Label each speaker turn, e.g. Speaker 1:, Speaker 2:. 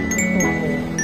Speaker 1: 哦。